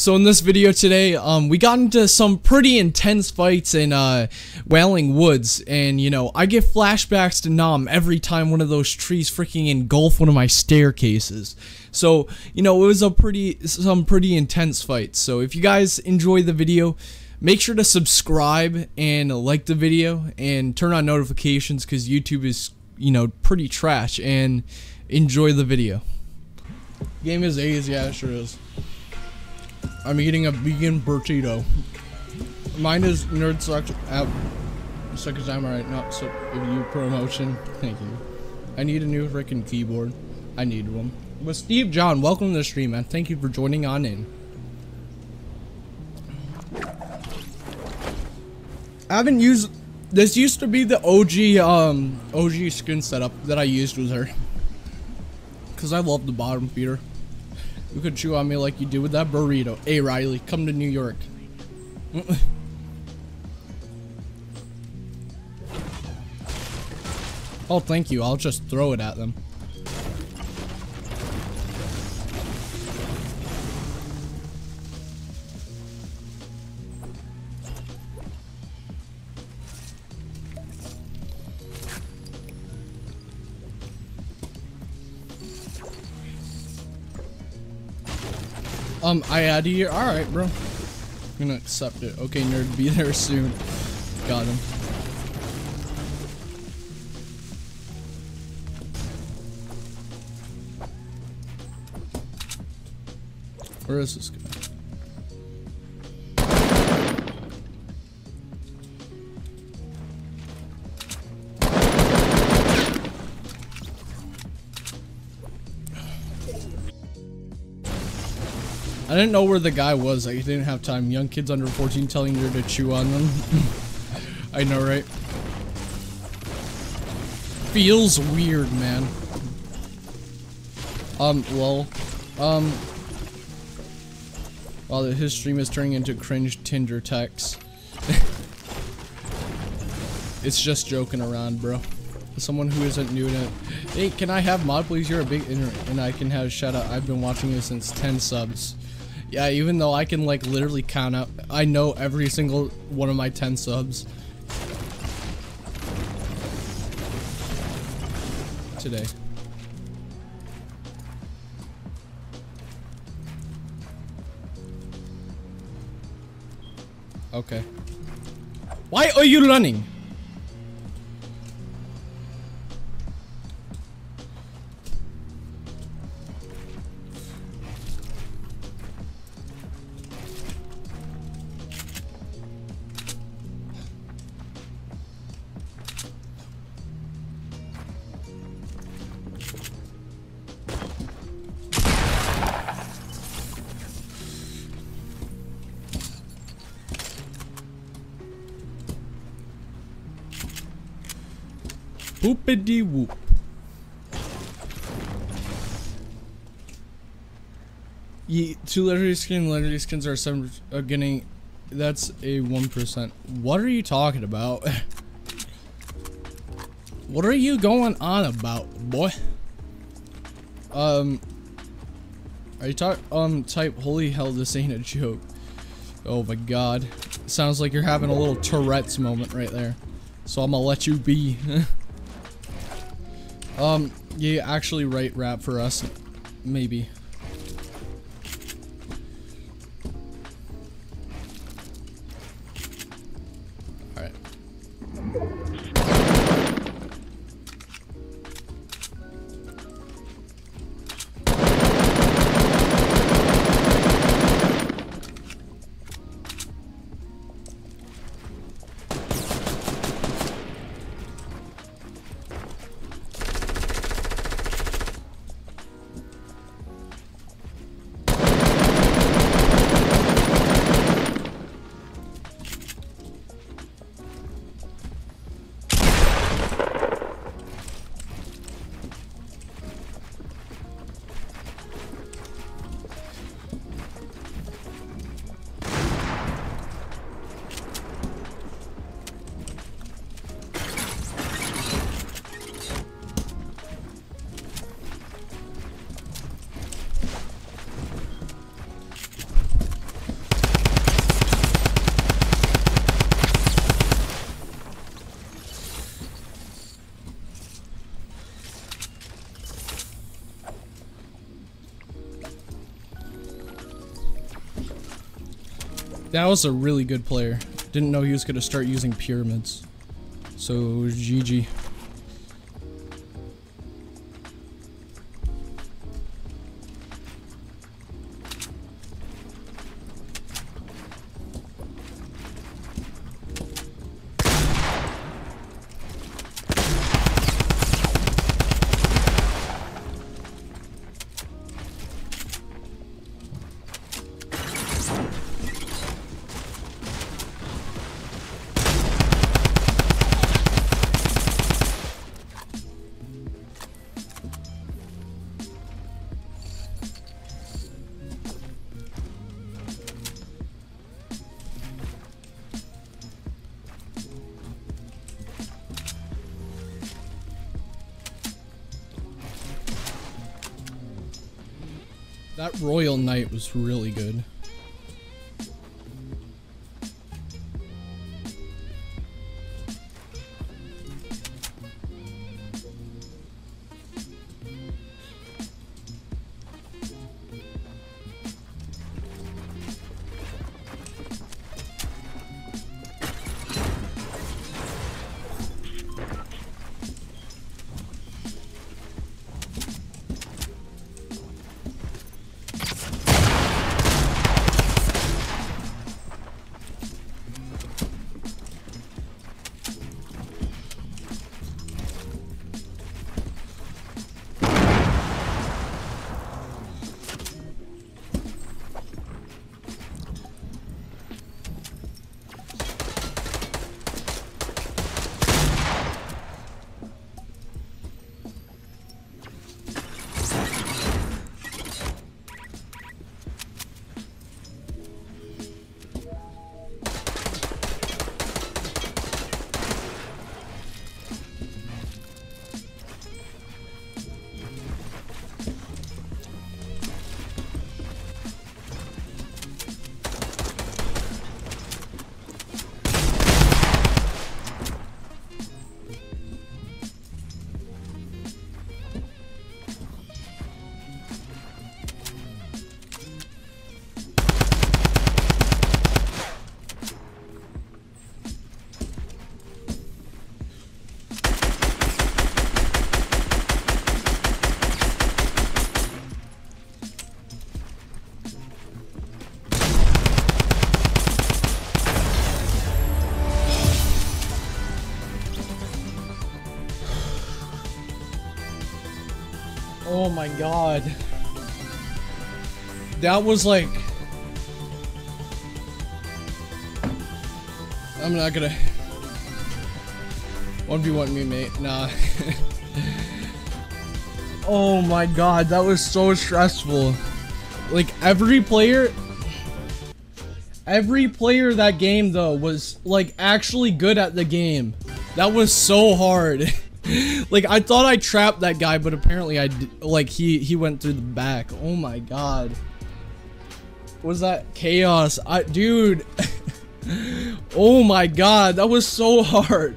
So in this video today, um, we got into some pretty intense fights in uh, Wailing Woods, and you know, I get flashbacks to Nam every time one of those trees freaking engulf one of my staircases. So you know, it was a pretty some pretty intense fights. So if you guys enjoy the video, make sure to subscribe and like the video and turn on notifications because YouTube is you know pretty trash. And enjoy the video. Game is A's, yeah, sure is. I'm eating a vegan burrito. Mine is Nerd Sucks app. Second time right now, so if you promotion, thank you. I need a new freaking keyboard. I need one. But Steve John, welcome to the stream, man. Thank you for joining on in. I haven't used this used to be the OG um OG skin setup that I used with her. Cause I love the bottom feeder. You could chew on me like you do with that burrito. Hey Riley, come to New York. oh, thank you. I'll just throw it at them. Um, I add you. Alright, bro. I'm gonna accept it. Okay, nerd, be there soon. Got him. Where is this guy? I didn't know where the guy was. I didn't have time. Young kids under 14 telling you to chew on them. I know, right? Feels weird, man. Um, well, um, well, his stream is turning into cringe Tinder text. it's just joking around, bro. Someone who isn't new to it. Hey, can I have mod, please? You're a big, and I can have shout out. I've been watching you since 10 subs. Yeah, even though I can like literally count out, I know every single one of my 10 subs. Today. Okay. Why are you running? Boopity whoop. Yeah, two legendary skins, legendary skins are seven are getting that's a one percent. What are you talking about? what are you going on about, boy? Um Are you talk um type holy hell this ain't a joke. Oh my god. Sounds like you're having a little Tourette's moment right there. So I'm gonna let you be. Um, you actually write rap for us. Maybe. Alright. That was a really good player. Didn't know he was gonna start using pyramids. So GG. That Royale Knight was really good. Oh my god. That was like... I'm not gonna... 1v1 me, mate. Nah. oh my god, that was so stressful. Like, every player... Every player that game, though, was, like, actually good at the game. That was so hard. like I thought I trapped that guy, but apparently I like he he went through the back. Oh my god. Was that chaos? I dude. oh my god, that was so hard.